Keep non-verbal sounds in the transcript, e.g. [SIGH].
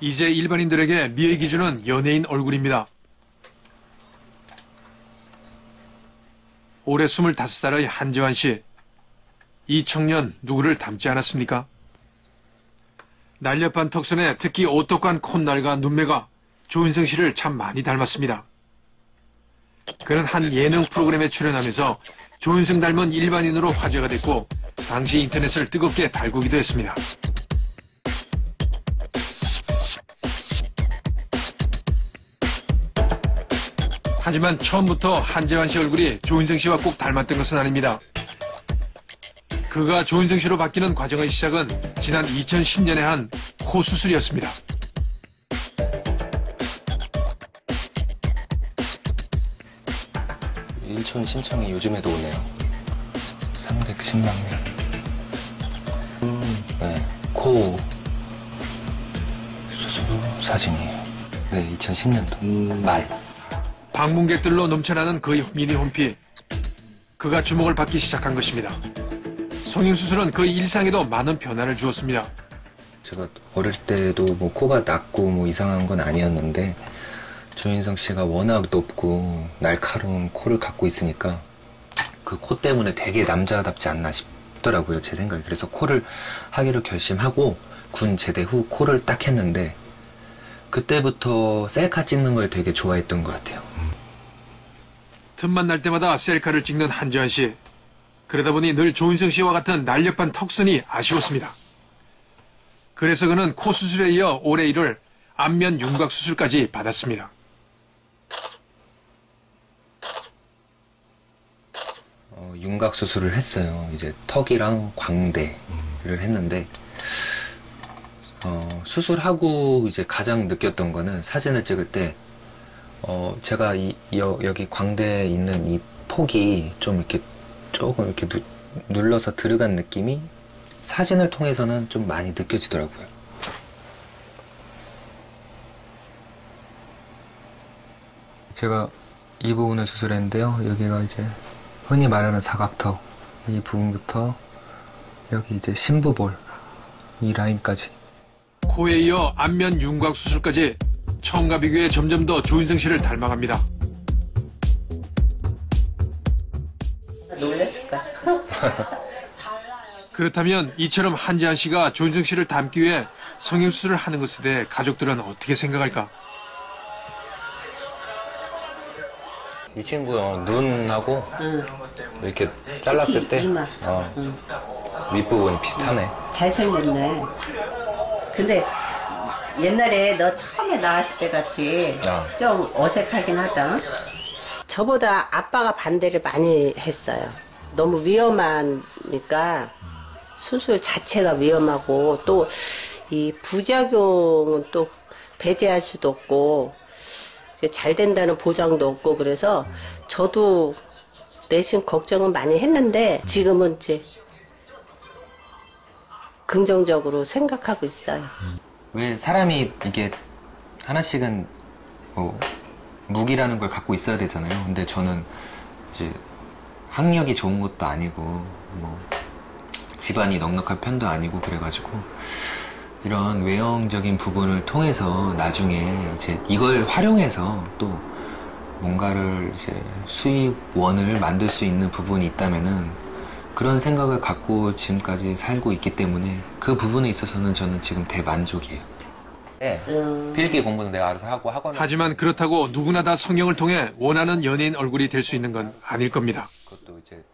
이제 일반인들에게 미의 기준은 연예인 얼굴입니다. 올해 25살의 한지환 씨. 이 청년 누구를 닮지 않았습니까? 날렵한 턱선에 특히 오똑한 콧날과 눈매가 조인성 씨를 참 많이 닮았습니다. 그는 한 예능 프로그램에 출연하면서 조인성 닮은 일반인으로 화제가 됐고 당시 인터넷을 뜨겁게 달구기도 했습니다. 하지만 처음부터 한재환 씨 얼굴이 조인성 씨와 꼭 닮았던 것은 아닙니다. 그가 조인성 씨로 바뀌는 과정의 시작은 지난 2010년에 한 코 수술이었습니다. 일촌 신청이 요즘에도 오네요. 310만 명. 네, 코 수술 사진이에요. 네, 2010년도 말. 방문객들로 넘쳐나는 그 미니 홈피. 그가 주목을 받기 시작한 것입니다. 성형수술은 그의 일상에도 많은 변화를 주었습니다. 제가 어릴 때도 뭐 코가 낮고 뭐 이상한 건 아니었는데 조인성 씨가 워낙 높고 날카로운 코를 갖고 있으니까 그 코 때문에 되게 남자답지 않나 싶더라고요 제 생각에 그래서 코를 하기로 결심하고 군 제대 후 코를 딱 했는데 그때부터 셀카 찍는 걸 되게 좋아했던 것 같아요 틈만 날 때마다 셀카를 찍는 한지환 씨. 그러다 보니 늘 조인성 씨와 같은 날렵한 턱선이 아쉬웠습니다. 그래서 그는 코 수술에 이어 올해 1월 안면 윤곽 수술까지 받았습니다. 어, 윤곽 수술을 했어요 이제 턱이랑 광대를 했는데 어, 수술하고 이제 가장 느꼈던 거는 사진을 찍을 때 어, 제가 이, 여, 여기 광대에 있는 이 폭이 좀 이렇게 조금 이렇게 누, 눌러서 들어간 느낌이 사진을 통해서는 좀 많이 느껴지더라고요. 제가 이 부분을 수술했는데요. 여기가 이제 흔히 말하는 사각턱 이 부분부터 여기 이제 심부볼 이 라인까지 코에 이어 안면 윤곽 수술까지 처음과 비교해 점점 더 조인성 씨를 닮아갑니다. 놀랬을까? [LAUGHS] 그렇다면 이처럼 한지한 씨가 조인성 씨를 닮기 위해 성형수술을 하는 것에 대해 가족들은 어떻게 생각할까? 이 친구 눈하고 응. 이렇게 잘랐을 때 이마. 어, 응. 윗부분이 비슷하네. 잘생겼네. 근데 옛날에 너 처음에 나왔을 때 같이 아. 좀 어색하긴 하다. 저보다 아빠가 반대를 많이 했어요. 너무 위험하니까 수술 자체가 위험하고 또 이 부작용은 또 배제할 수도 없고 잘 된다는 보장도 없고 그래서 저도 내심 걱정은 많이 했는데 지금은 이제 긍정적으로 생각하고 있어요. 왜 사람이 이게 하나씩은 뭐 무기라는 걸 갖고 있어야 되잖아요. 근데 저는 이제 학력이 좋은 것도 아니고 뭐 집안이 넉넉한 편도 아니고 그래가지고 이런 외형적인 부분을 통해서 나중에 이제 이걸 활용해서 또 뭔가를 이제 수입원을 만들 수 있는 부분이 있다면은 그런 생각을 갖고 지금까지 살고 있기 때문에 그 부분에 있어서는 저는 지금 대만족이에요. 네. 음. 필기 공부는 내가 알아서 하고 학원 하지만 그렇다고 누구나 다 성형을 통해 원하는 연예인 얼굴이 될 수 있는 건 아닐 겁니다. 그것도 이제